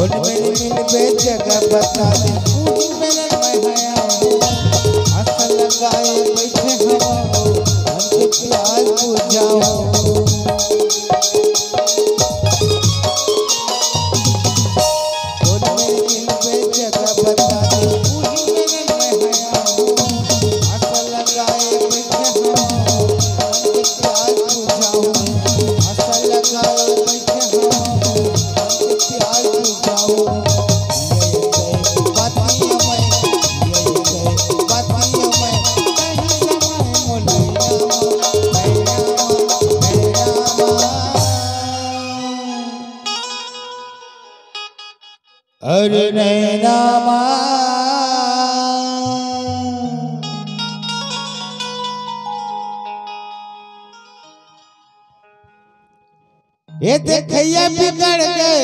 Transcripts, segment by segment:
उन मेरे मिल पे जगह बता दे। पूरी मेरे मैं हया लगाए बैठे हवा हमके प्यार बुझाओ उन मेरे मिल पे जगह बता दे। नैना अरे नैना ये देखैया बिगड़ गए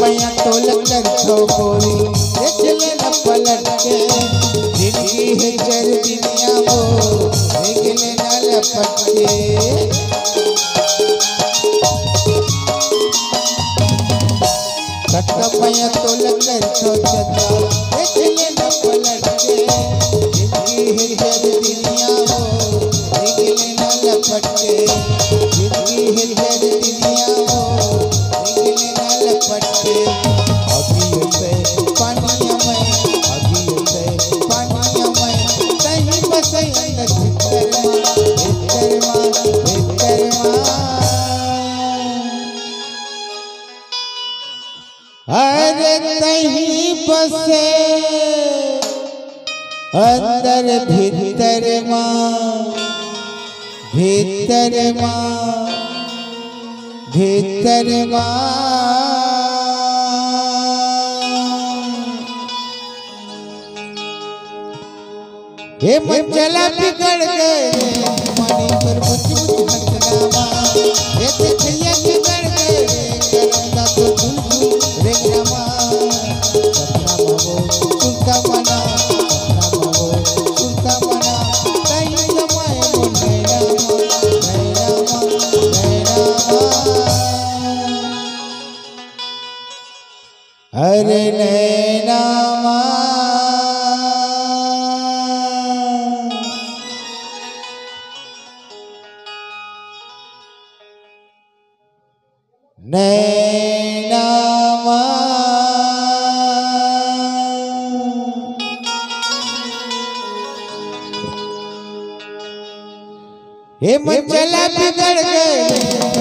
मैया तोल कर छो गोरी देख ले न पलट के ज़िंदगी है चर दुनिया वो देख ले न लपट के कक्का मैया तोल कर छो चचा देख ले न पलट के ज़िंदगी है चर दुनिया वो देख ले न लपट के ज़िंदगी है अरे कहीं बसे अंदर भीतर माँ भीतर माँ भीतर माँ। हे बिगड़ गए मानी अरे नैनामा नैनामा हे मंचला बिगड़ गए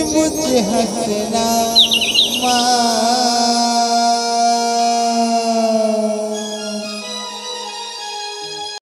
मुझ हंसना माँ।